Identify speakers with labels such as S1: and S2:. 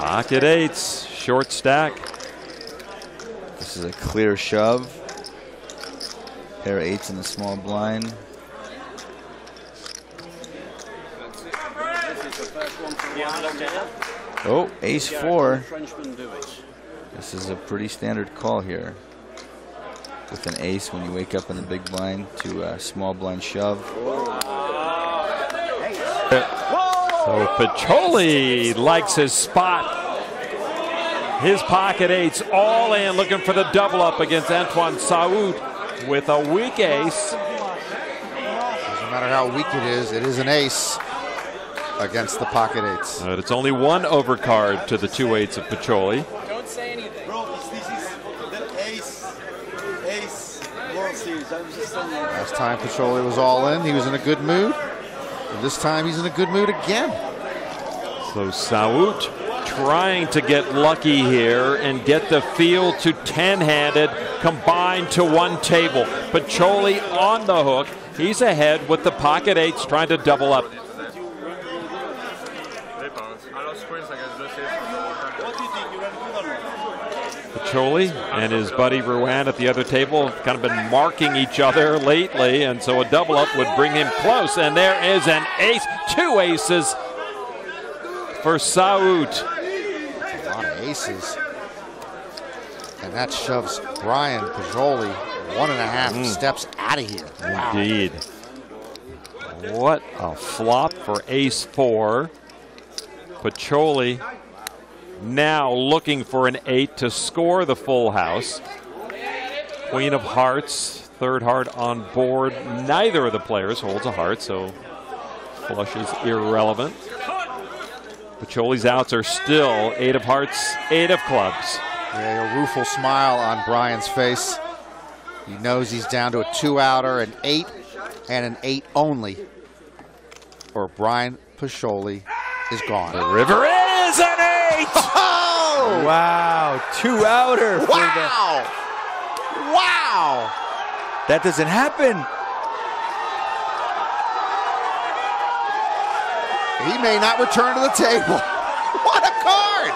S1: Pocket eights, short stack.
S2: This is a clear shove. Pair of eights in the small blind. Oh, ace four. This is a pretty standard call here. With an ace when you wake up in the big blind to a small blind shove.
S1: So Piccioli likes his spot. His pocket eights all in, looking for the double up against Antoine Saout with a weak ace.
S3: Doesn't matter how weak it is, it is an ace against the pocket eights.
S1: But it's only one overcard to the two eights of Piccioli.
S4: Don't say anything. Bro, this, this is the ace, ace World Series. I'm just saying.
S3: Last time Piccioli was all in, he was in a good mood. And this time he's in a good mood again.
S1: So Saout trying to get lucky here and get the field to 10-handed combined to one table. Piccioli on the hook. He's ahead with the pocket eights trying to double up. Piccioli and his buddy Ruan at the other table have kind of been marking each other lately, and so a double up would bring him close. And there is an ace, two aces for Saout.
S3: A lot of aces. And that shoves Bryan Piccioli one and a half
S1: Mm.
S3: steps out of here. Wow.
S1: Indeed. What a flop for ace four. Piccioli now looking for an eight to score the full house. Queen of hearts, third heart on board. Neither of the players holds a heart, so flush is irrelevant. Piccioli's outs are still eight of hearts, eight of clubs.
S3: Yeah, a rueful smile on Bryan's face. He knows he's down to a two-outer, an eight, and an eight only. for Bryan Piccioli is gone.
S1: The river is an eight!
S3: Oh!
S2: Wow, two outer. for the-
S3: Wow! Wow!
S2: that doesn't happen.
S3: He may not return to the table. What a card!